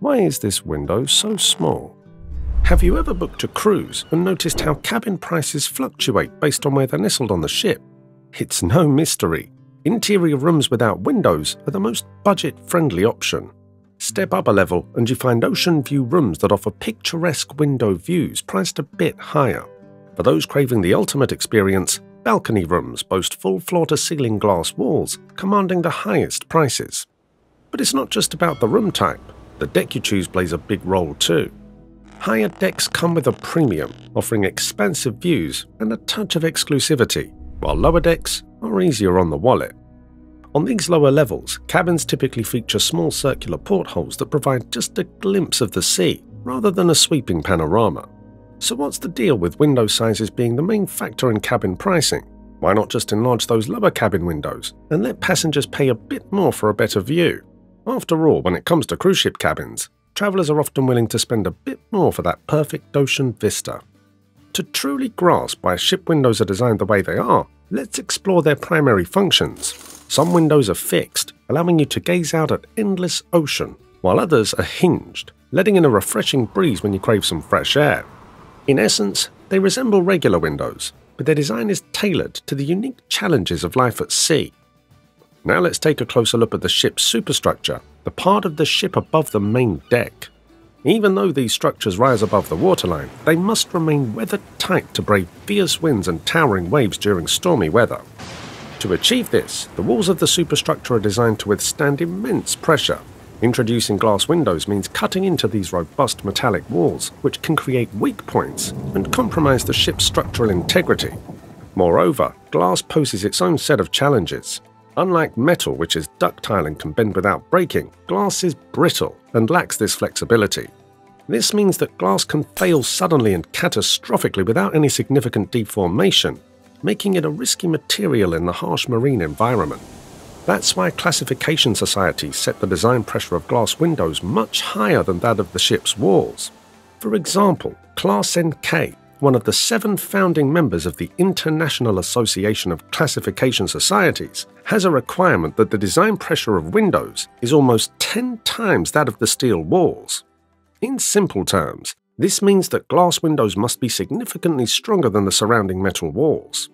Why is this window so small? Have you ever booked a cruise and noticed how cabin prices fluctuate based on where they're nestled on the ship? It's no mystery. Interior rooms without windows are the most budget friendly option. Step up a level and you find ocean view rooms that offer picturesque window views priced a bit higher. For those craving the ultimate experience, balcony rooms boast full floor to ceiling glass walls, commanding the highest prices. But it's not just about the room type, the deck you choose plays a big role too. Higher decks come with a premium, offering expansive views and a touch of exclusivity, while lower decks are easier on the wallet. On these lower levels, cabins typically feature small circular portholes that provide just a glimpse of the sea, rather than a sweeping panorama. So what's the deal with window sizes being the main factor in cabin pricing? Why not just enlarge those lower cabin windows and let passengers pay a bit more for a better view? After all, when it comes to cruise ship cabins, travellers are often willing to spend a bit more for that perfect ocean vista. To truly grasp why ship windows are designed the way they are, let's explore their primary functions. Some windows are fixed, allowing you to gaze out at endless ocean, while others are hinged, letting in a refreshing breeze when you crave some fresh air. In essence, they resemble regular windows, but their design is tailored to the unique challenges of life at sea. Now let's take a closer look at the ship's superstructure, the part of the ship above the main deck. Even though these structures rise above the waterline, they must remain weather tight to brave fierce winds and towering waves during stormy weather. To achieve this, the walls of the superstructure are designed to withstand immense pressure, Introducing glass windows means cutting into these robust metallic walls, which can create weak points and compromise the ship's structural integrity. Moreover, glass poses its own set of challenges. Unlike metal, which is ductile and can bend without breaking, glass is brittle and lacks this flexibility. This means that glass can fail suddenly and catastrophically without any significant deformation, making it a risky material in the harsh marine environment. That's why classification societies set the design pressure of glass windows much higher than that of the ship's walls. For example, Class NK, one of the seven founding members of the International Association of Classification Societies, has a requirement that the design pressure of windows is almost 10 times that of the steel walls. In simple terms, this means that glass windows must be significantly stronger than the surrounding metal walls.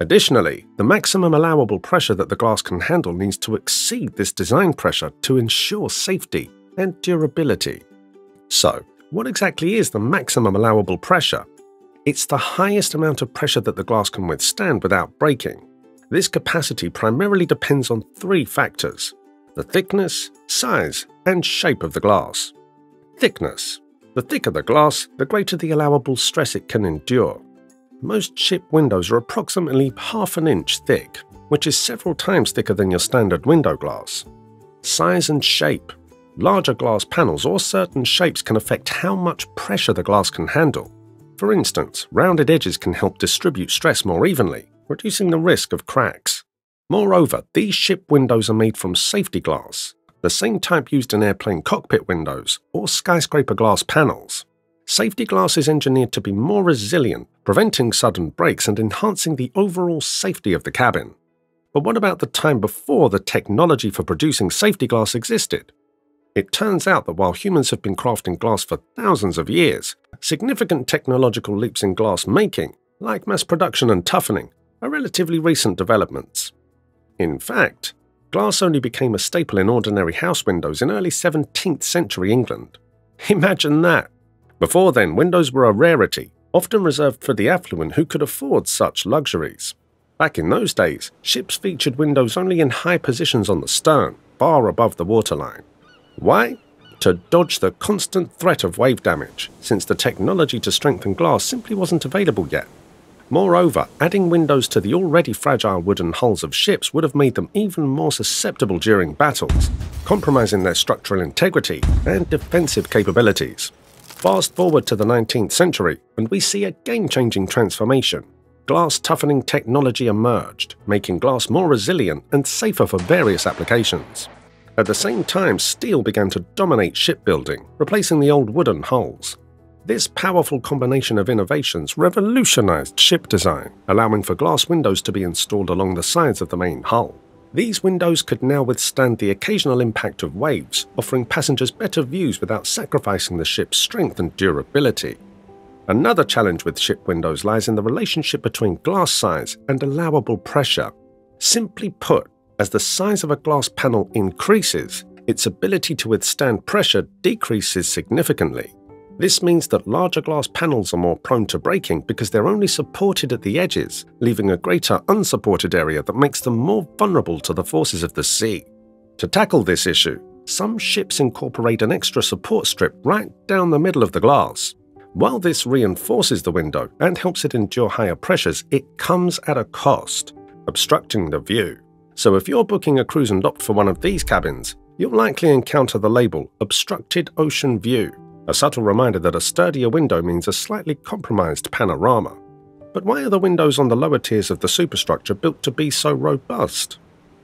Additionally, the maximum allowable pressure that the glass can handle needs to exceed this design pressure to ensure safety and durability. So, what exactly is the maximum allowable pressure? It's the highest amount of pressure that the glass can withstand without breaking. This capacity primarily depends on three factors the thickness, size, and shape of the glass. Thickness. The thicker the glass, the greater the allowable stress it can endure. Most ship windows are approximately half an inch thick, which is several times thicker than your standard window glass. Size and shape. Larger glass panels or certain shapes can affect how much pressure the glass can handle. For instance, rounded edges can help distribute stress more evenly, reducing the risk of cracks. Moreover, these ship windows are made from safety glass, the same type used in airplane cockpit windows or skyscraper glass panels. Safety glass is engineered to be more resilient, preventing sudden breaks and enhancing the overall safety of the cabin. But what about the time before the technology for producing safety glass existed? It turns out that while humans have been crafting glass for thousands of years, significant technological leaps in glass making, like mass production and toughening, are relatively recent developments. In fact, glass only became a staple in ordinary house windows in early 17th century England. Imagine that! Before then, windows were a rarity, often reserved for the affluent who could afford such luxuries. Back in those days, ships featured windows only in high positions on the stern, far above the waterline. Why? To dodge the constant threat of wave damage, since the technology to strengthen glass simply wasn't available yet. Moreover, adding windows to the already fragile wooden hulls of ships would have made them even more susceptible during battles, compromising their structural integrity and defensive capabilities. Fast forward to the 19th century, and we see a game changing transformation. Glass toughening technology emerged, making glass more resilient and safer for various applications. At the same time, steel began to dominate shipbuilding, replacing the old wooden hulls. This powerful combination of innovations revolutionized ship design, allowing for glass windows to be installed along the sides of the main hull. These windows could now withstand the occasional impact of waves, offering passengers better views without sacrificing the ship's strength and durability. Another challenge with ship windows lies in the relationship between glass size and allowable pressure. Simply put, as the size of a glass panel increases, its ability to withstand pressure decreases significantly. This means that larger glass panels are more prone to breaking because they're only supported at the edges, leaving a greater unsupported area that makes them more vulnerable to the forces of the sea. To tackle this issue, some ships incorporate an extra support strip right down the middle of the glass. While this reinforces the window and helps it endure higher pressures, it comes at a cost, obstructing the view. So if you're booking a cruise and opt for one of these cabins, you'll likely encounter the label Obstructed Ocean View a subtle reminder that a sturdier window means a slightly compromised panorama. But why are the windows on the lower tiers of the superstructure built to be so robust?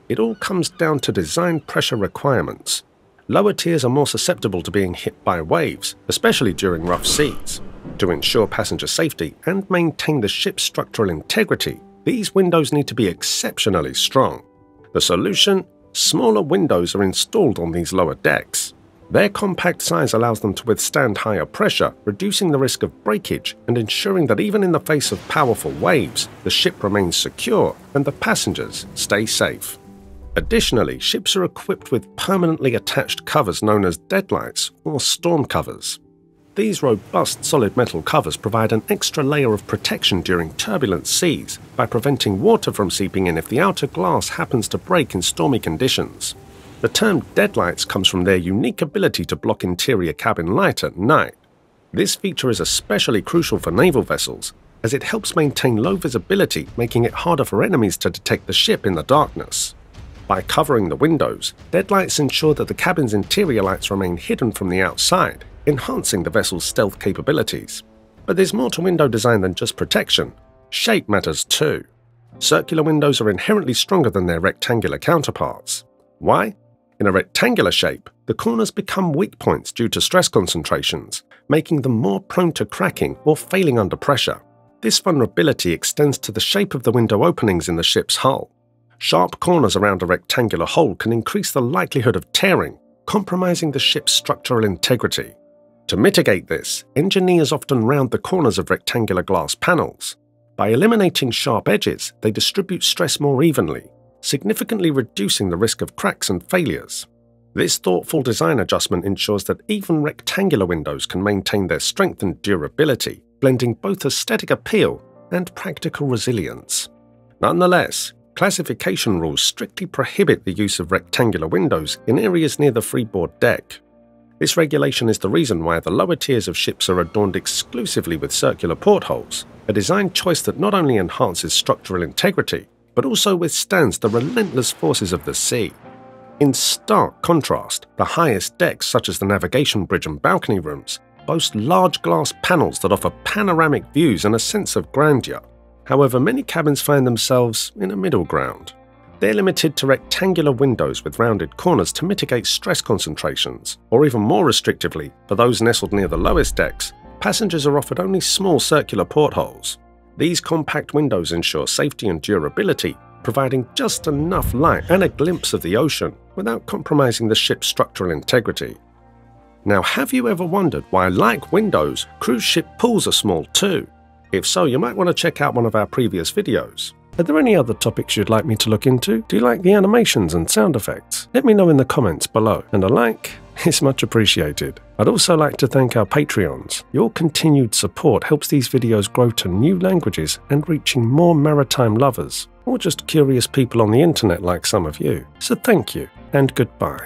It all comes down to design pressure requirements. Lower tiers are more susceptible to being hit by waves, especially during rough seas. To ensure passenger safety and maintain the ship's structural integrity, these windows need to be exceptionally strong. The solution? Smaller windows are installed on these lower decks. Their compact size allows them to withstand higher pressure, reducing the risk of breakage and ensuring that even in the face of powerful waves, the ship remains secure and the passengers stay safe. Additionally, ships are equipped with permanently attached covers known as deadlights or storm covers. These robust solid metal covers provide an extra layer of protection during turbulent seas by preventing water from seeping in if the outer glass happens to break in stormy conditions. The term deadlights comes from their unique ability to block interior cabin light at night. This feature is especially crucial for naval vessels, as it helps maintain low visibility, making it harder for enemies to detect the ship in the darkness. By covering the windows, deadlights ensure that the cabin's interior lights remain hidden from the outside, enhancing the vessel's stealth capabilities. But there's more to window design than just protection. Shape matters too. Circular windows are inherently stronger than their rectangular counterparts. Why? In a rectangular shape, the corners become weak points due to stress concentrations, making them more prone to cracking or failing under pressure. This vulnerability extends to the shape of the window openings in the ship's hull. Sharp corners around a rectangular hole can increase the likelihood of tearing, compromising the ship's structural integrity. To mitigate this, engineers often round the corners of rectangular glass panels. By eliminating sharp edges, they distribute stress more evenly, significantly reducing the risk of cracks and failures. This thoughtful design adjustment ensures that even rectangular windows can maintain their strength and durability, blending both aesthetic appeal and practical resilience. Nonetheless, classification rules strictly prohibit the use of rectangular windows in areas near the freeboard deck. This regulation is the reason why the lower tiers of ships are adorned exclusively with circular portholes, a design choice that not only enhances structural integrity, but also withstands the relentless forces of the sea. In stark contrast, the highest decks, such as the navigation bridge and balcony rooms, boast large glass panels that offer panoramic views and a sense of grandeur. However, many cabins find themselves in a middle ground. They're limited to rectangular windows with rounded corners to mitigate stress concentrations, or even more restrictively, for those nestled near the lowest decks, passengers are offered only small circular portholes. These compact windows ensure safety and durability, providing just enough light and a glimpse of the ocean without compromising the ship's structural integrity. Now, have you ever wondered why, like windows, cruise ship pools are small too? If so, you might want to check out one of our previous videos. Are there any other topics you'd like me to look into? Do you like the animations and sound effects? Let me know in the comments below, and a like is much appreciated. I'd also like to thank our Patreons. Your continued support helps these videos grow to new languages and reaching more maritime lovers, or just curious people on the internet like some of you. So thank you, and goodbye.